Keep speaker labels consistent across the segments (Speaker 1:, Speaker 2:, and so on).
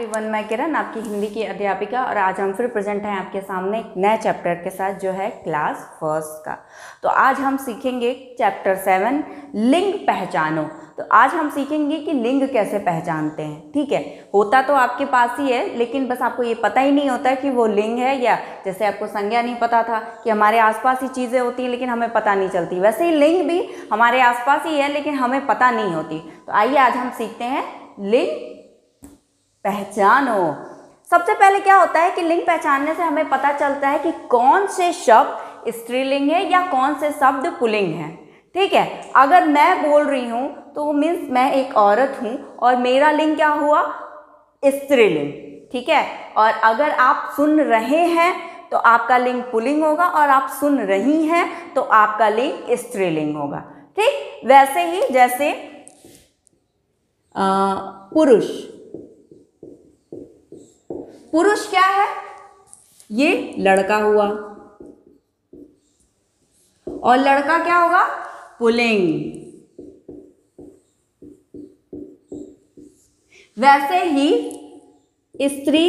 Speaker 1: Everyone मैं किरण, आपकी हिंदी की अध्यापिका, और आज हम फिर प्रेजेंट हैं आपके सामने एक नए चैप्टर के साथ, जो है क्लास फ़र्स्ट का। तो आज हम सीखेंगे चैप्टर सेवन, लिंग पहचानो। तो आज हम सीखेंगे कि लिंग कैसे पहचानते हैं, ठीक है? होता तो आपके पास ही है, लेकिन बस आपको ये पता ही नहीं होता कि वो लिंग है या, जैसे आपको संज्ञा नहीं पता था कि हमारे आसपास ही चीज़ें होती हैं, लेकिन हमें पता नहीं चलती। वैसे ही लिंग भी हमारे आसपास ही है, लेकिन हमें पता नहीं होती। तो आइए आज हम सीखते हैं लिंग पहचानो। सबसे पहले क्या होता है कि लिंग पहचानने से हमें पता चलता है कि कौन से शब्द स्त्रीलिंग है या कौन से शब्द पुलिंग है। ठीक है? अगर मैं बोल रही हूँ तो मीन्स मैं एक औरत हूँ और मेरा लिंग क्या हुआ? स्त्रीलिंग। ठीक है? और अगर आप सुन रहे हैं तो आपका लिंग पुलिंग होगा और आप सुन रही हैं तो आपका लिंग स्त्रीलिंग होगा। ठीक? वैसे ही जैसे पुरुष। पुरुष क्या है? ये लड़का हुआ। और लड़का क्या होगा? पुलिंग। वैसे ही स्त्री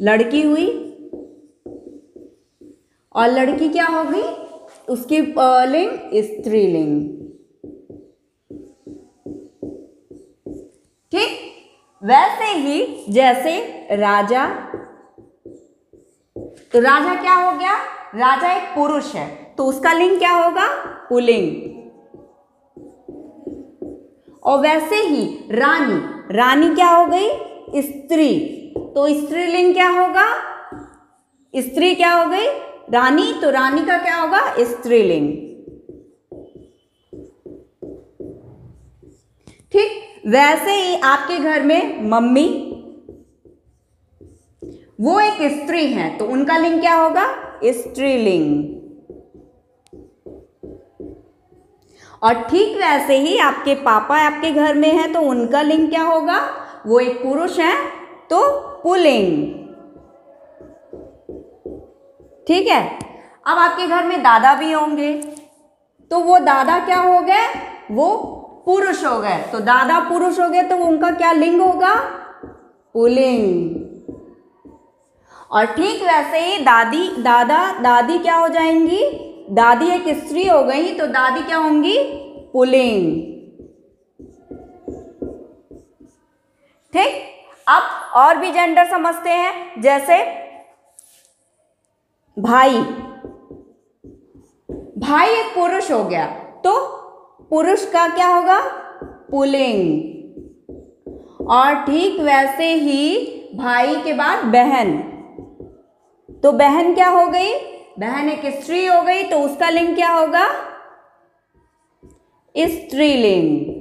Speaker 1: लड़की हुई और लड़की क्या होगी उसकी लिंग स्त्रीलिंग। वैसे ही जैसे राजा तो राजा क्या हो गया? राजा एक पुरुष है तो उसका लिंग क्या होगा? पुलिंग। और वैसे ही रानी रानी क्या हो गई? स्त्री। तो स्त्रीलिंग क्या होगा? स्त्री क्या हो गई? रानी तो रानी का क्या होगा? स्त्रीलिंग वैसे ही आपके घर में मम्मी, वो एक स्त्री है तो उनका लिंग क्या होगा? स्त्रीलिंग। और ठीक वैसे ही आपके पापा आपके घर में है तो उनका लिंग क्या होगा? वो एक पुरुष है तो पुलिंग। ठीक है? अब आपके घर में दादा भी होंगे तो वो दादा क्या हो गए? वो पुरुष हो गए। तो दादा पुरुष हो गए तो उनका क्या लिंग होगा? पुलिंग। और ठीक वैसे ही दादी, दादा, दादी क्या हो जाएँगी? दादी एक स्त्री हो गई तो दादी क्या होंगी? पुलिंग। ठीक? अब और भी जेंडर समझते हैं, जैसे भाई। भाई एक पुरुष हो गया। पुरुष का क्या होगा? पुलिंग। और ठीक वैसे ही भाई के बाद बहन। तो बहन क्या हो गई? बहन एक स्त्री हो गई तो उसका लिंग क्या होगा? स्त्रीलिंग।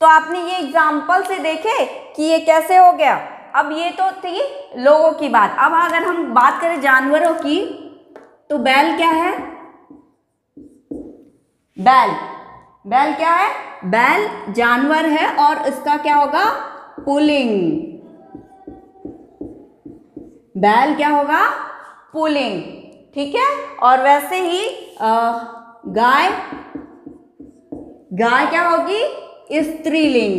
Speaker 1: तो आपने ये एग्ज़ाम्पल से देखे कि ये कैसे हो गया? अब ये तो थी लोगों की बात। अब अगर हम बात करें जानवरों की तो बैल क्या है? बैल। बैल क्या है? बैल जानवर है और इसका क्या होगा? पुलिंग। बैल क्या होगा? पुलिंग। ठीक है? और वैसे ही गाय। गाय क्या होगी? स्त्रीलिंग।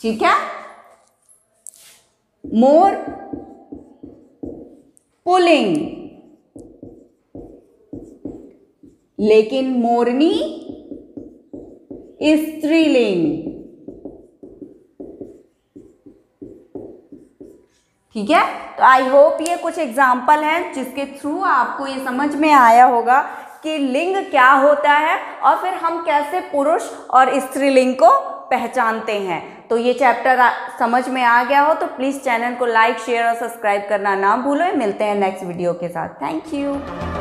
Speaker 1: ठीक है? मोर। पुलिंग। लेकिन मोरनी स्त्रीलिंग। ठीक है? तो आई होप ये कुछ एग्ज़ाम्पल हैं जिसके थ्रू आपको ये समझ में आया होगा कि लिंग क्या होता है और फिर हम कैसे पुरुष और स्त्रीलिंग को पहचानते हैं। तो ये चैप्टर समझ में आ गया हो तो प्लीज़ चैनल को लाइक शेयर और सब्सक्राइब करना ना भूलो। मिलते हैं नेक्स्ट वीडियो के साथ। Thank you